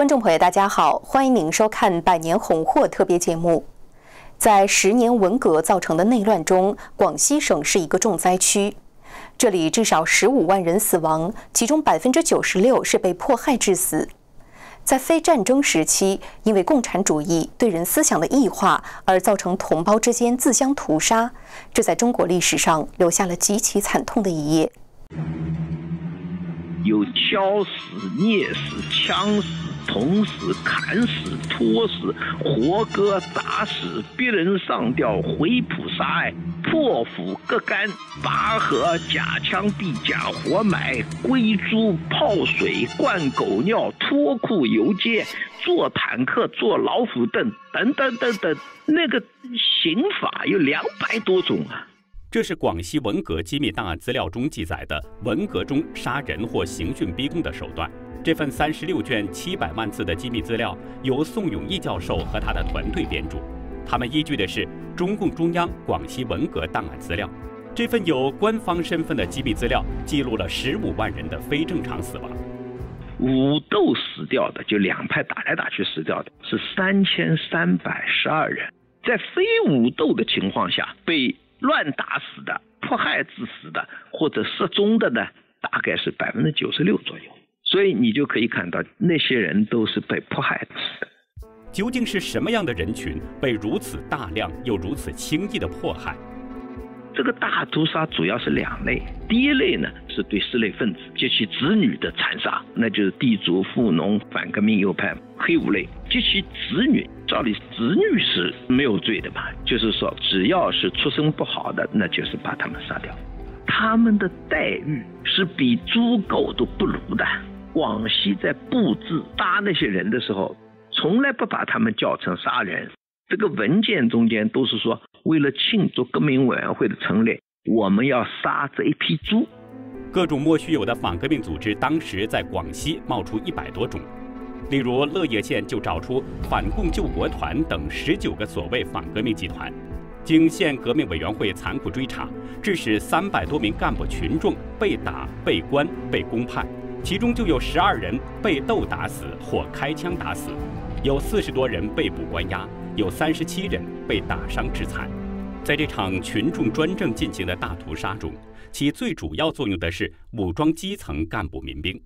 观众朋友，大家好，欢迎您收看《百年红祸》特别节目。在十年文革造成的内乱中，广西省是一个重灾区，这里至少十五万人死亡，其中百分之九十六是被迫害致死。在非战争时期，因为共产主义对人思想的异化而造成同胞之间自相屠杀，这在中国历史上留下了极其惨痛的一页。有敲死、捏死、枪死。捅死、砍死、拖死、活割、砸死，逼人上吊、回浦杀害、破釜割肝、拔河、假枪毙假、活埋、龟猪、泡水、灌狗尿、脱裤游街、坐坦克、坐老虎凳，等等等等，那个刑法有两百多种啊！这是广西文革机密档案资料中记载的文革中杀人或刑讯逼供的手段。这份三十六卷七百万字的机密资料由宋永义教授和他的团队编著，他们依据的是中共中央广西文革档案资料。这份有官方身份的机密资料记录了十五万人的非正常死亡。武斗死掉的，就两派打来打去死掉的是三千三百十二人，在非武斗的情况下被乱打死的、迫害致死的或者失踪的呢，大概是百分之九十六左右。所以你就可以看到，那些人都是被迫害死的。究竟是什么样的人群被如此大量又如此轻易的迫害？这个大屠杀主要是两类，第一类呢是对失类分子及其子女的残杀，那就是地主、富农、反革命右派、黑五类及其子女。照理子女是没有罪的嘛，就是说只要是出身不好的，那就是把他们杀掉。他们的待遇是比猪狗都不如的。广西在布置杀那些人的时候，从来不把他们叫成杀人。这个文件中间都是说，为了庆祝革命委员会的成立，我们要杀这一批猪。各种莫须有的反革命组织，当时在广西冒出一百多种。例如，乐业县就找出反共救国团等十九个所谓反革命集团。经县革命委员会残酷追查，致使三百多名干部群众被打、被关、被公判。其中就有十二人被斗打死或开枪打死，有四十多人被捕关押，有三十七人被打伤致残。在这场群众专政进行的大屠杀中，起最主要作用的是武装基层干部民兵。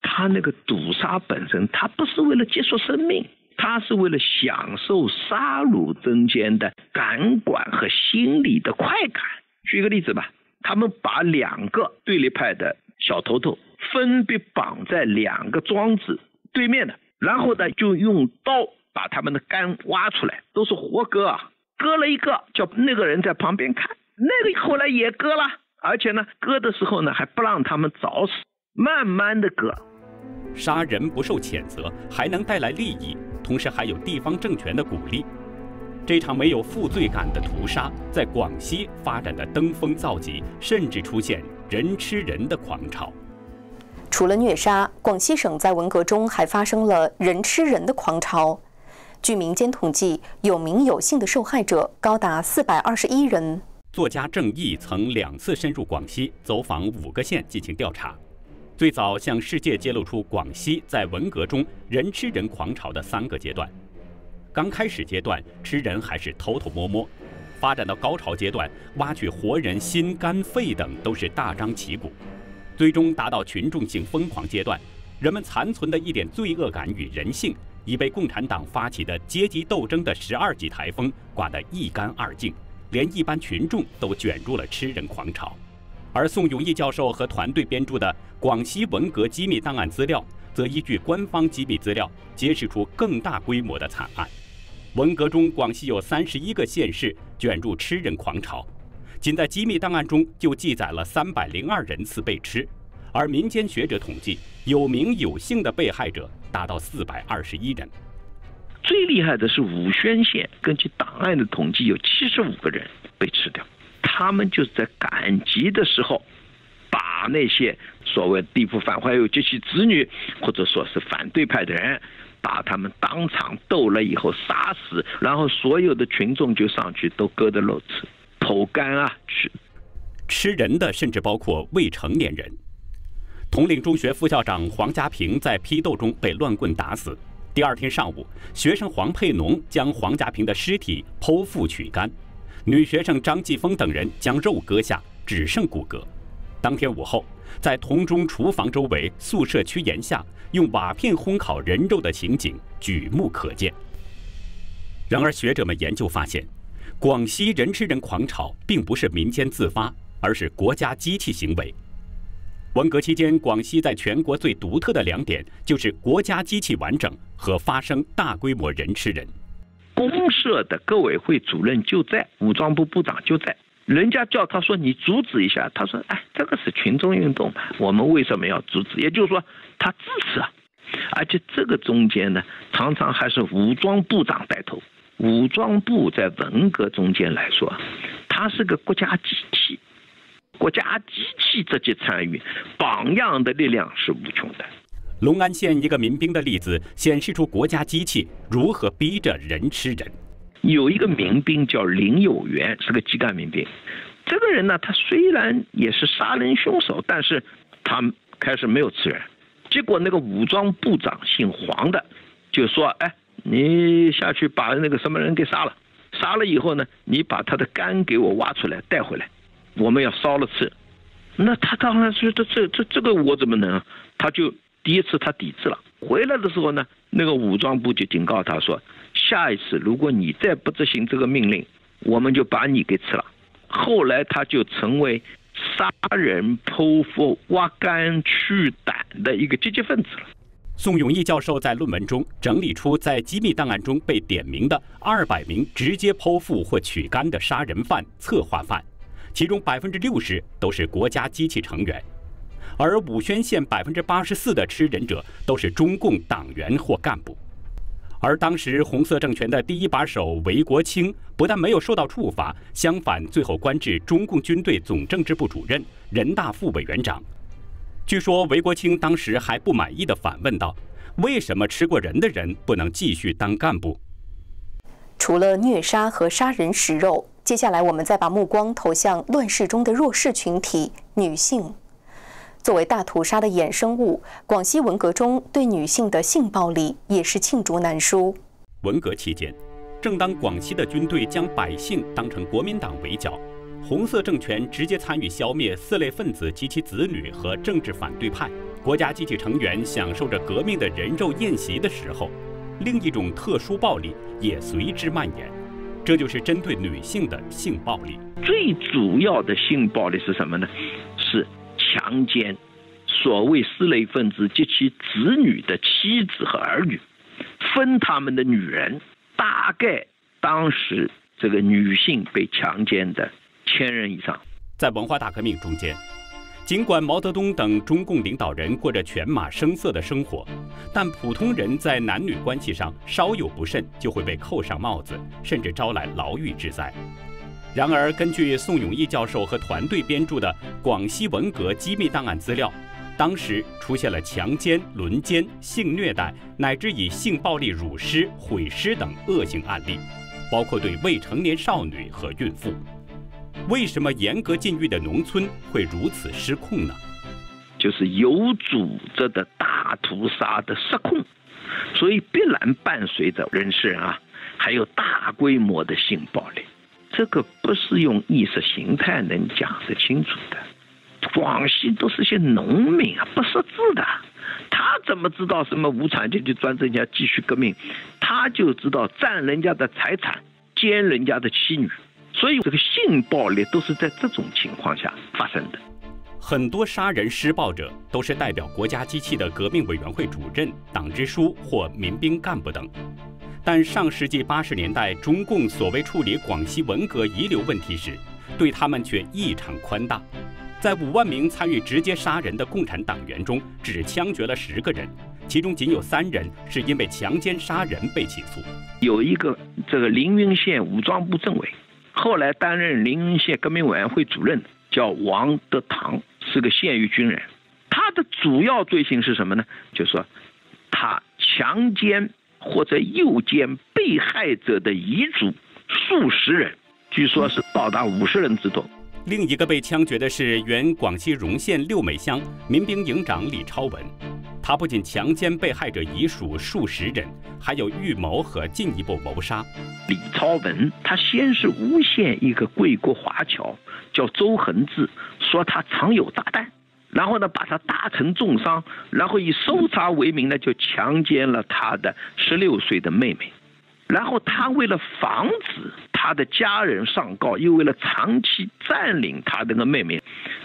他那个屠杀本身，他不是为了结束生命，他是为了享受杀戮中间的感官和心理的快感。举个例子吧，他们把两个对立派的小头头。分别绑在两个桩子对面的，然后呢，就用刀把他们的肝挖出来，都是活割啊，割了一个，叫那个人在旁边看，那个后来也割了，而且呢，割的时候呢，还不让他们早死，慢慢的割。杀人不受谴责，还能带来利益，同时还有地方政权的鼓励。这场没有负罪感的屠杀，在广西发展的登峰造极，甚至出现人吃人的狂潮。除了虐杀，广西省在文革中还发生了人吃人的狂潮。据民间统计，有名有姓的受害者高达四百二十一人。作家郑毅曾两次深入广西，走访五个县进行调查，最早向世界揭露出广西在文革中人吃人狂潮的三个阶段。刚开始阶段，吃人还是偷偷摸摸；发展到高潮阶段，挖取活人心、肝、肺等都是大张旗鼓。最终达到群众性疯狂阶段，人们残存的一点罪恶感与人性，已被共产党发起的阶级斗争的十二级台风刮得一干二净，连一般群众都卷入了吃人狂潮。而宋永义教授和团队编著的《广西文革机密档案资料》，则依据官方机密资料，揭示出更大规模的惨案。文革中，广西有三十一个县市卷入吃人狂潮。仅在机密档案中就记载了三百零二人次被吃，而民间学者统计，有名有姓的被害者达到四百二十一人。最厉害的是武宣县，根据档案的统计，有七十五个人被吃掉。他们就是在赶集的时候，把那些所谓地府反坏右及其子女，或者说是反对派的人，把他们当场斗了以后杀死，然后所有的群众就上去都割的肉吃。口干啊，吃吃人的甚至包括未成年人。铜陵中学副校长黄家平在批斗中被乱棍打死。第二天上午，学生黄佩农将黄家平的尸体剖腹取肝，女学生张继峰等人将肉割下，只剩骨骼。当天午后，在铜中厨房周围宿舍区檐下用瓦片烘烤人肉的情景举目可见。然而，学者们研究发现，广西人吃人狂潮并不是民间自发，而是国家机器行为。文革期间，广西在全国最独特的两点就是国家机器完整和发生大规模人吃人。公社的革委会主任就在，武装部部长就在。人家叫他说你阻止一下，他说哎，这个是群众运动，我们为什么要阻止？也就是说他支持啊，而且这个中间呢，常常还是武装部长带头。武装部在文革中间来说，它是个国家机器。国家机器直接参与，榜样的力量是无穷的。隆安县一个民兵的例子，显示出国家机器如何逼着人吃人。有一个民兵叫林有元，是个基干民兵。这个人呢，他虽然也是杀人凶手，但是他开始没有吃人。结果那个武装部长姓黄的，就说：“哎，你下去把那个什么人给杀了，杀了以后呢，你把他的肝给我挖出来带回来。”我们要烧了吃，那他当然说这这这这个我怎么能？他就第一次他抵制了。回来的时候呢，那个武装部就警告他说，下一次如果你再不执行这个命令，我们就把你给吃了。后来他就成为杀人、剖腹、挖肝、去胆的一个积极分子了。宋永毅教授在论文中整理出在机密档案中被点名的二百名直接剖腹或取肝的杀人犯、策划犯。其中百分之六十都是国家机器成员，而武宣县百分之八十四的吃人者都是中共党员或干部。而当时红色政权的第一把手韦国清不但没有受到处罚，相反最后官至中共军队总政治部主任、人大副委员长。据说韦国清当时还不满意地反问道：“为什么吃过人的人不能继续当干部？”除了虐杀和杀人食肉。接下来，我们再把目光投向乱世中的弱势群体——女性。作为大屠杀的衍生物，广西文革中对女性的性暴力也是罄竹难书。文革期间，正当广西的军队将百姓当成国民党围剿，红色政权直接参与消灭四类分子及其子女和政治反对派，国家机器成员享受着革命的人肉宴席的时候，另一种特殊暴力也随之蔓延。这就是针对女性的性暴力。最主要的性暴力是什么呢？是强奸所谓四类分子及其子女的妻子和儿女，分他们的女人。大概当时这个女性被强奸的千人以上。在文化大革命中间。尽管毛泽东等中共领导人过着犬马声色的生活，但普通人在男女关系上稍有不慎就会被扣上帽子，甚至招来牢狱之灾。然而，根据宋永毅教授和团队编著的《广西文革机密档案资料》，当时出现了强奸、轮奸、性虐待，乃至以性暴力辱尸、毁尸等恶性案例，包括对未成年少女和孕妇。为什么严格禁欲的农村会如此失控呢？就是有组织的大屠杀的失控，所以必然伴随着人吃人啊，还有大规模的性暴力。这个不是用意识形态能讲得清楚的。广西都是些农民啊，不识字的，他怎么知道什么无产阶级专政下继续革命？他就知道占人家的财产，奸人家的妻女。所以，这个性暴力都是在这种情况下发生的。很多杀人施暴者都是代表国家机器的革命委员会主任、党支书或民兵干部等。但上世纪八十年代，中共所谓处理广西文革遗留问题时，对他们却异常宽大。在五万名参与直接杀人的共产党员中，只枪决了十个人，其中仅有三人是因为强奸杀人被起诉。有一个这个凌云县武装部政委。后来担任临沂县革命委员会主任，叫王德堂，是个现役军人。他的主要罪行是什么呢？就是说他强奸或者诱奸被害者的遗嘱数十人，据说是到达五十人之多。另一个被枪决的是原广西容县六美乡民兵营长李超文，他不仅强奸被害者遗属数十人，还有预谋和进一步谋杀。李超文他先是诬陷一个贵国华侨叫周恒志，说他藏有炸弹，然后呢把他打成重伤，然后以搜查为名呢就强奸了他的十六岁的妹妹。然后他为了防止他的家人上告，又为了长期占领他那个妹妹，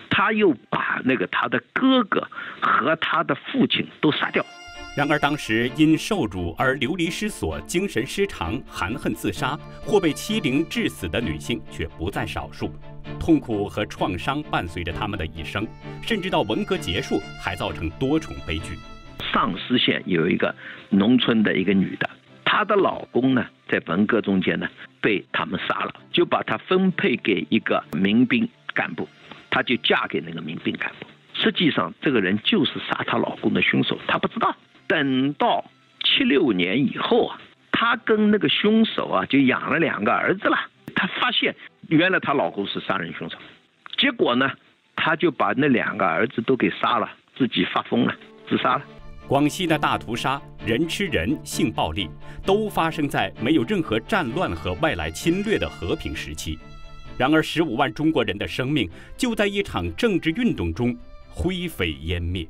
他又把那个他的哥哥和他的父亲都杀掉。然而，当时因受辱而流离失所、精神失常、含恨自杀或被欺凌致死的女性却不在少数，痛苦和创伤伴随着他们的一生，甚至到文革结束还造成多重悲剧。上思县有一个农村的一个女的。她的老公呢，在文革中间呢，被他们杀了，就把她分配给一个民兵干部，她就嫁给那个民兵干部。实际上，这个人就是杀她老公的凶手，她不知道。等到七六年以后啊，她跟那个凶手啊，就养了两个儿子了。她发现原来她老公是杀人凶手，结果呢，她就把那两个儿子都给杀了，自己发疯了，自杀了。广西的大屠杀、人吃人、性暴力，都发生在没有任何战乱和外来侵略的和平时期。然而，十五万中国人的生命就在一场政治运动中灰飞烟灭。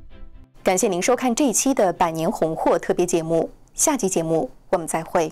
感谢您收看这一期的《百年红货》特别节目，下期节目我们再会。